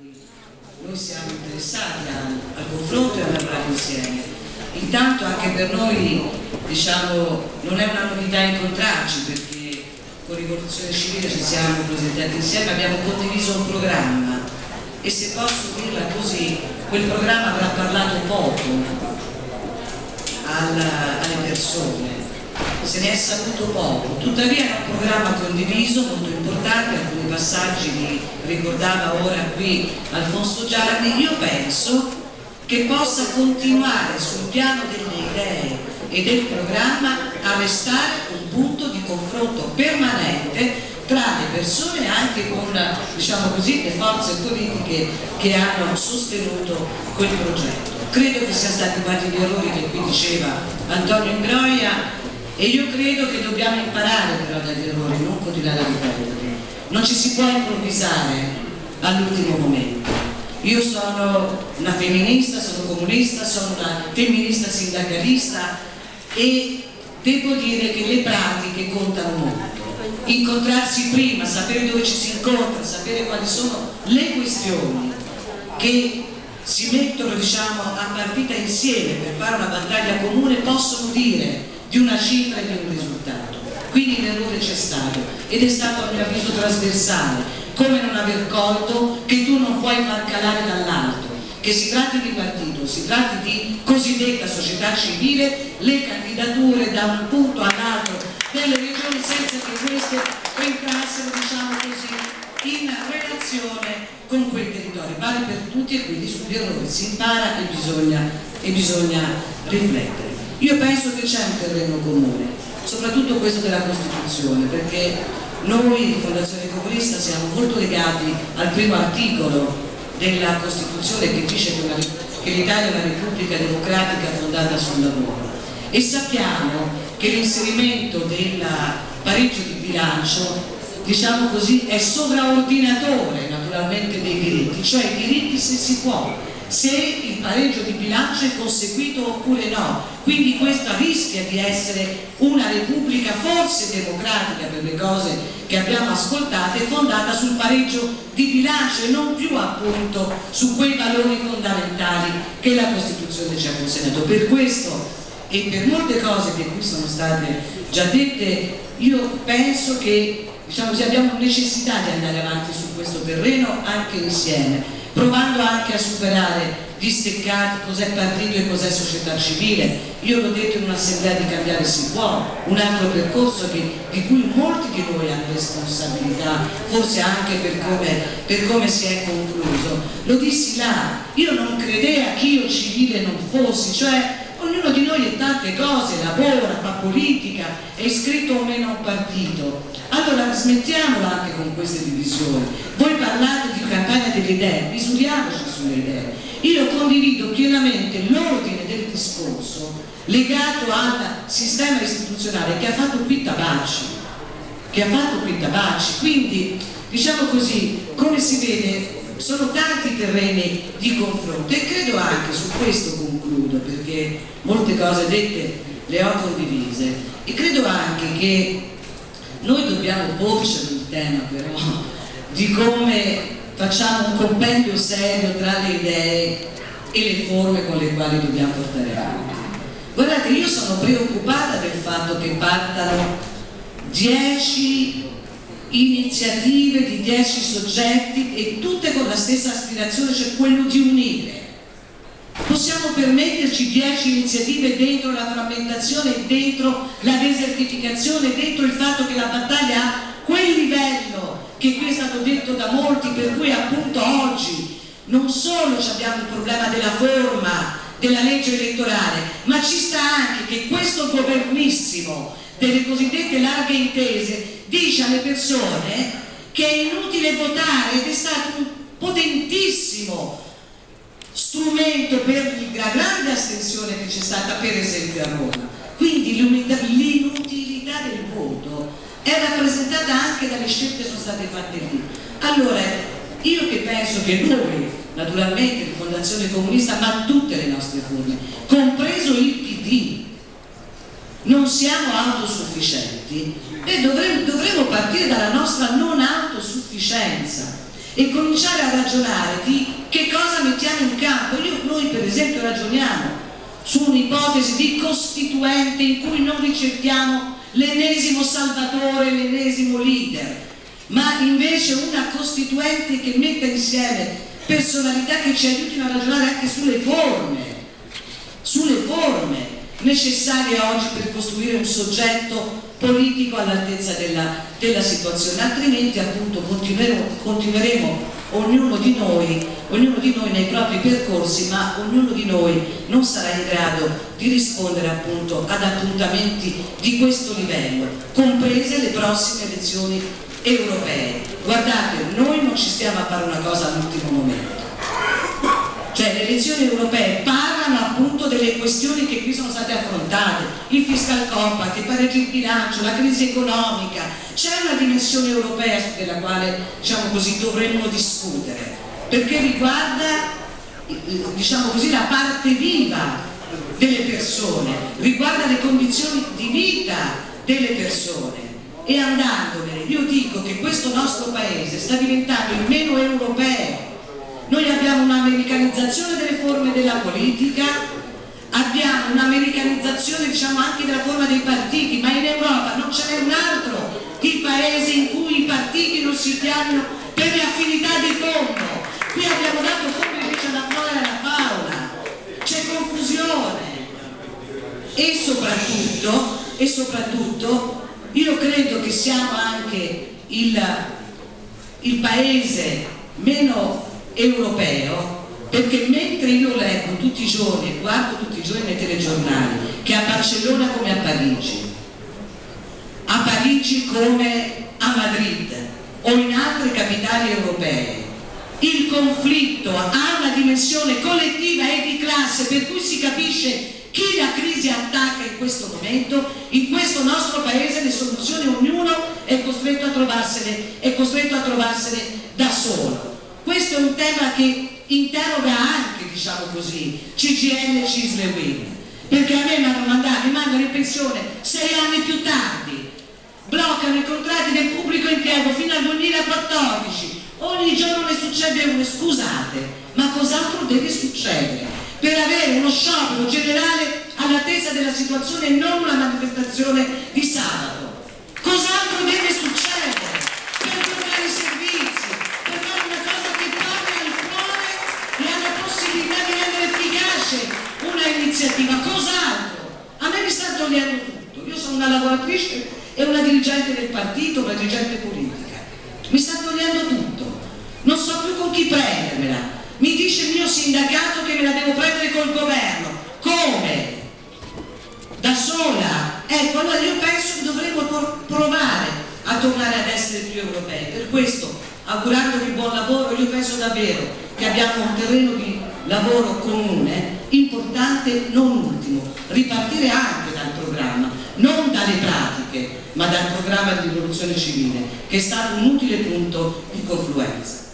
noi siamo interessati al, al confronto e a lavorare insieme. Intanto anche per noi diciamo, non è una novità incontrarci perché con Rivoluzione Civile ci siamo presentati insieme, abbiamo condiviso un programma e se posso dirla così, quel programma avrà parlato poco alla, alle persone, se ne è saputo poco, tuttavia è un programma condiviso, molto importante, alcuni passaggi li ricordava ora qui Alfonso Gianni, io penso che possa continuare sul piano delle idee e del programma a restare un punto di confronto permanente tra le persone anche con diciamo così, le forze politiche che hanno sostenuto quel progetto. Credo che siano stati fatti gli errori che qui diceva Antonio Ingroia e io credo che dobbiamo imparare però dagli errori, non continuare a ripeterli. Non ci si può improvvisare all'ultimo momento. Io sono una femminista, sono comunista, sono una femminista sindacalista e devo dire che le pratiche contano molto. Incontrarsi prima, sapere dove ci si incontra, sapere quali sono le questioni che si mettono diciamo, a partita insieme per fare una battaglia comune possono dire di una cifra e di un risultato. Quindi l'errore c'è stato ed è stato a mio avviso trasversale, come non aver colto che tu non puoi far calare dall'alto, che si tratti di partito, si tratti di cosiddetta società civile, le candidature da un punto all'altro delle regioni senza che queste entrassero diciamo così, in relazione con quei territori. Vale per tutti e quindi sugli errori si impara e bisogna, e bisogna riflettere. Io penso che c'è un terreno comune, soprattutto questo della Costituzione, perché noi di Fondazione Comunista siamo molto legati al primo articolo della Costituzione che dice che l'Italia è una repubblica democratica fondata sul lavoro. E sappiamo che l'inserimento del pareggio di bilancio diciamo così, è sovraordinatore naturalmente dei diritti, cioè i diritti se si può, se il pareggio di bilancio è conseguito oppure no. Quindi questa rischia di essere una repubblica forse democratica per le cose che abbiamo ascoltate, fondata sul pareggio di bilancio e non più appunto su quei valori fondamentali che la Costituzione ci ha consegnato. Per questo e per molte cose che qui sono state già dette, io penso che diciamo, abbiamo necessità di andare avanti su questo terreno anche insieme provando anche a superare gli steccati, cos'è partito e cos'è società civile. Io l'ho detto in un'assemblea di cambiare si può, un altro percorso che, di cui molti di noi hanno responsabilità, forse anche per come, per come si è concluso. Lo dissi là, io non credea che io civile non fossi, cioè ognuno di noi è tante cose, lavora, fa politica, è iscritto o meno a un partito. Allora smettiamola anche con queste divisioni. Voi parlate di campagna delle idee, misuriamoci sulle idee. Io condivido pienamente l'ordine del discorso legato al sistema istituzionale che ha fatto qui Tabacci, che ha fatto qui Tabacci. Quindi, diciamo così, come si vede, sono tanti terreni di confronto e credo anche, su questo concludo, perché molte cose dette le ho condivise, e credo anche che noi dobbiamo porcere il tema però di come facciamo un compendio serio tra le idee e le forme con le quali dobbiamo portare avanti. Guardate, io sono preoccupata del fatto che partano 10 iniziative di 10 soggetti e tutte con la stessa aspirazione, cioè quello di unire. Possiamo permetterci 10 iniziative dentro la frammentazione, dentro la desertificazione, dentro il fatto che la battaglia ha quel livello che qui è stato detto da molti, per cui appunto oggi non solo abbiamo il problema della forma della legge elettorale, ma ci sta anche che questo governissimo delle cosiddette larghe intese dice alle persone che è inutile votare ed è stato un potentissimo strumento per la grande astensione che c'è stata per esempio a Roma. Quindi l'inutilità del voto è rappresentata anche dalle scelte che sono state fatte lì. Allora, io che penso che noi, naturalmente di Fondazione Comunista, ma tutte le nostre forme, compreso il PD, non siamo autosufficienti e dovremo partire dalla nostra non autosufficienza e cominciare a ragionare di che cosa mettiamo in campo. Io, noi per esempio ragioniamo su un'ipotesi di costituente in cui non ricerchiamo l'ennesimo salvatore, l'ennesimo leader, ma invece una costituente che metta insieme personalità che ci aiutino a ragionare anche sulle forme, sulle forme necessarie oggi per costruire un soggetto politico all'altezza della, della, situazione, altrimenti appunto continueremo, ognuno di noi, ognuno di noi nei propri percorsi, ma ognuno di noi non sarà in grado di rispondere appunto ad appuntamenti di questo livello, comprese le prossime elezioni europee. Guardate, noi non ci stiamo a fare una cosa all'ultimo momento. Cioè le elezioni europee delle questioni che qui sono state affrontate, il fiscal compact, il pareggio di bilancio, la crisi economica, c'è una dimensione europea della quale diciamo così, dovremmo discutere, perché riguarda diciamo così, la parte viva delle persone, riguarda le condizioni di vita delle persone. E andandone io dico che questo nostro paese sta diventando il meno europeo. Noi abbiamo un'americanizzazione delle forme della politica abbiamo un'americanizzazione diciamo anche della forma dei partiti ma in Europa non ce n'è un altro di paese in cui i partiti non si chiamano per le affinità di fondo qui abbiamo dato fondo invece alla flora e alla fauna. C'è confusione. E soprattutto, e soprattutto io credo che siamo anche il, il paese meno europeo perché mentre io leggo tutti i giorni e guardo tutti i giorni nei telegiornali che a Barcellona come a Parigi a Parigi come a Madrid o in altre capitali europee il conflitto ha una dimensione collettiva e di classe per cui si capisce chi la crisi attacca in questo momento, in questo nostro paese le soluzioni ognuno è costretto a trovarsene, costretto a trovarsene da solo. Questo è un tema che interroga anche, diciamo così, CGL e Cisle Win, perché a me mi hanno mandato, mi mandano in pensione sei anni più tardi, bloccano i contratti del pubblico impiego fino al 2014, ogni giorno ne succede uno, scusate, ma cos'altro deve succedere? per avere uno sciopero generale all'altezza della situazione e non una manifestazione di sabato. Cos'altro deve succedere lavoratrice e una dirigente del partito, una dirigente politica. Mi sta togliendo tutto. Non so più con chi prendermela mi dice il mio sindacato che me la devo prendere col governo. Come? Da sola? Ecco, allora io penso che dovremmo provare a tornare ad essere più europei. Per questo, augurandovi buon lavoro, io penso davvero che abbiamo un terreno di lavoro comune, importante non ultimo, ripartire anche dal programma, non dalle pratiche, ma dal programma di rivoluzione civile, che è stato un utile punto di confluenza.